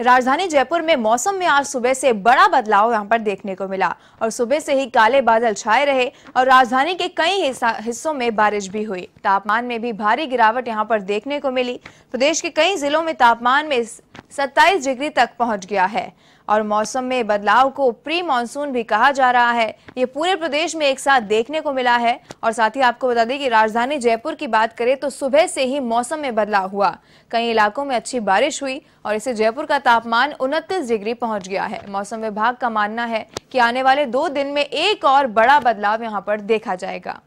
राजधानी जयपुर में मौसम में आज सुबह से बड़ा बदलाव यहाँ पर देखने को मिला। और सुबह से ही काले बादल छाए रहे और राजधानी के कई हिस्सों में बारिश भी हुई। तापमान में भी भारी गिरावट यहाँ पर देखने को मिली। प्रदेश के कई जिलों में तापमान में 27 डिग्री तक पहुँच गया है। और मौसम में बदलाव को प्री मानसून भी कहा जा रहा है। ये पूरे प्रदेश में एक साथ देखने को मिला है। और साथ ही आपको बता दें कि राजधानी जयपुर की बात करें तो सुबह से ही मौसम में बदलाव हुआ। कई इलाकों में अच्छी बारिश हुई और इससे जयपुर का तापमान उनतीस डिग्री पहुँच गया है। मौसम विभाग का मानना है कि आने वाले दो दिन में एक और बड़ा बदलाव यहाँ पर देखा जाएगा।